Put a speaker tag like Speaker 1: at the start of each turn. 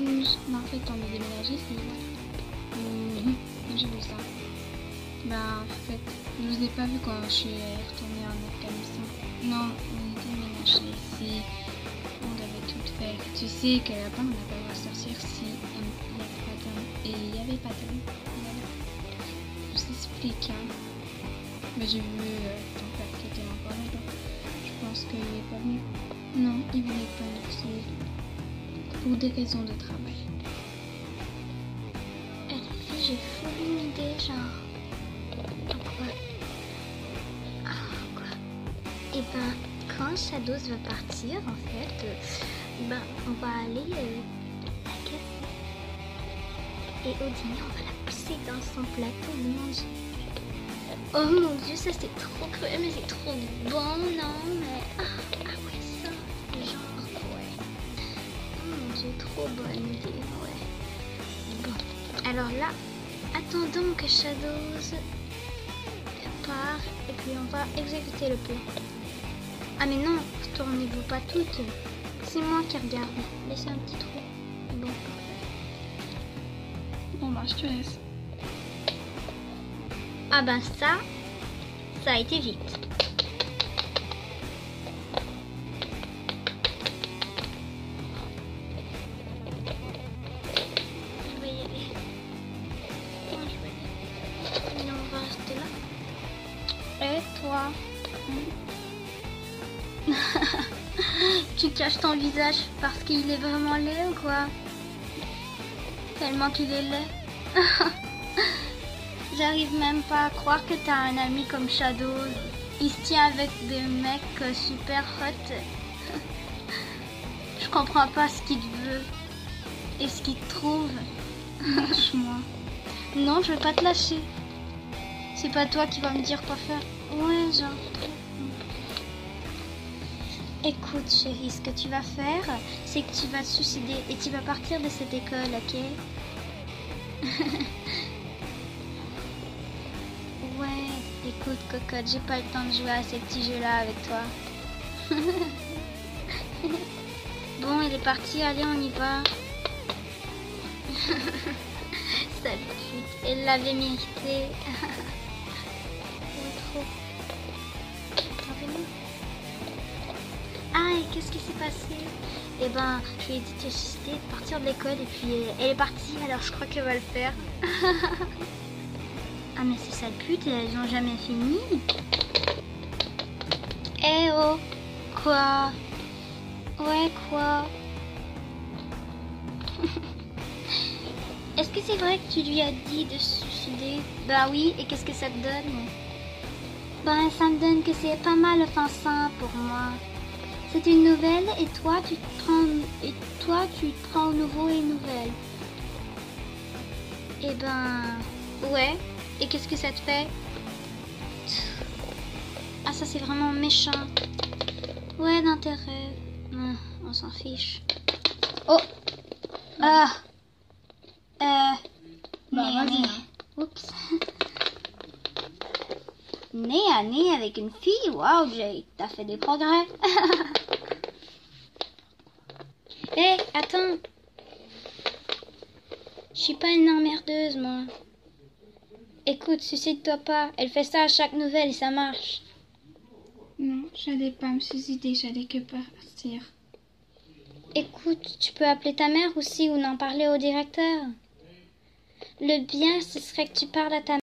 Speaker 1: En fait, on est déménagé, c'est J'ai vu ça. Bah, en fait, je vous ai pas vu quand je suis retournée en Afghanistan. Non, on était déménagé ici. On devait tout faire. Tu sais que là-bas, on n'a pas le droit de sortir si il n'y avait pas d'homme. Et il n'y avait pas d'homme. Je vous explique, hein. Mais j'ai vu euh, ton père qui était encore là-bas. Je pense qu'il n'est pas venu. Non, il voulait pas ici. Pour des raisons de travail.
Speaker 2: Fait, j'ai fou une idée, genre. Quoi? Ah, quoi? Et ben, quand Shadows va partir, en fait, euh, ben, on va aller euh, la casser. Et au dîner, on va la pousser dans son plateau de manger. Oh mon dieu, ça c'est trop cruel, mais c'est trop bon, non Mais ah, ah ouais, Trop bonne idée, ouais. Bon, alors là, attendons que Shadows part et puis on va exécuter le plan. Ah mais non, tournez-vous pas toutes. C'est moi qui regarde. Laissez un petit trou. Bon.
Speaker 1: Bon, bah, je te laisse.
Speaker 2: Ah ben ça, ça a été vite.
Speaker 1: Tu caches ton visage parce qu'il est vraiment laid ou quoi? Tellement qu'il est laid. J'arrive même pas à croire que t'as un ami comme Shadow. Il se tient avec des mecs super hot. Je comprends pas ce qu'il veut et ce qu'il trouve. Lâche-moi. Non, je vais pas te lâcher. C'est pas toi qui vas me dire quoi faire. Ouais, genre. Écoute, chérie, ce que tu vas faire, c'est que tu vas te suicider et tu vas partir de cette école, ok? Ouais, écoute, cocotte, j'ai pas le temps de jouer à ces petits jeux-là avec toi. bon, il est parti, allez, on y va. Sale pute, elle l'avait mérité. Trop. Qu'est-ce qui s'est passé Eh ben, je lui ai dit suicider, de partir de l'école, et puis euh, elle est partie, alors je crois qu'elle va le faire. ah, mais ces sales putes, elles ont jamais fini. Eh oh Quoi? Ouais, quoi? Est-ce que c'est vrai que tu lui as dit de se suicider? Bah oui, et qu'est-ce que ça te donne? Ben, ça me donne que c'est pas mal offensant pour moi. C'est une nouvelle et toi tu te prends et toi tu te prends au nouveau et nouvelle. Eh ben ouais. Et qu'est-ce que ça te fait? Ah ça c'est vraiment méchant. Ouais d'intérêt. Hum, on s'en fiche. Oh Ah Euh
Speaker 3: Bah,
Speaker 1: nez.
Speaker 3: hein.
Speaker 1: Oups. Nez à nez avec une fille, waouh Jay, t'as fait des progrès. attends. Je suis pas une emmerdeuse, moi. Écoute, suicide-toi pas. Elle fait ça à chaque nouvelle et ça marche.
Speaker 3: Non, j'allais pas me suicider, j'allais que partir.
Speaker 1: Écoute, tu peux appeler ta mère aussi ou n'en parler au directeur. Le bien, ce serait que tu parles à ta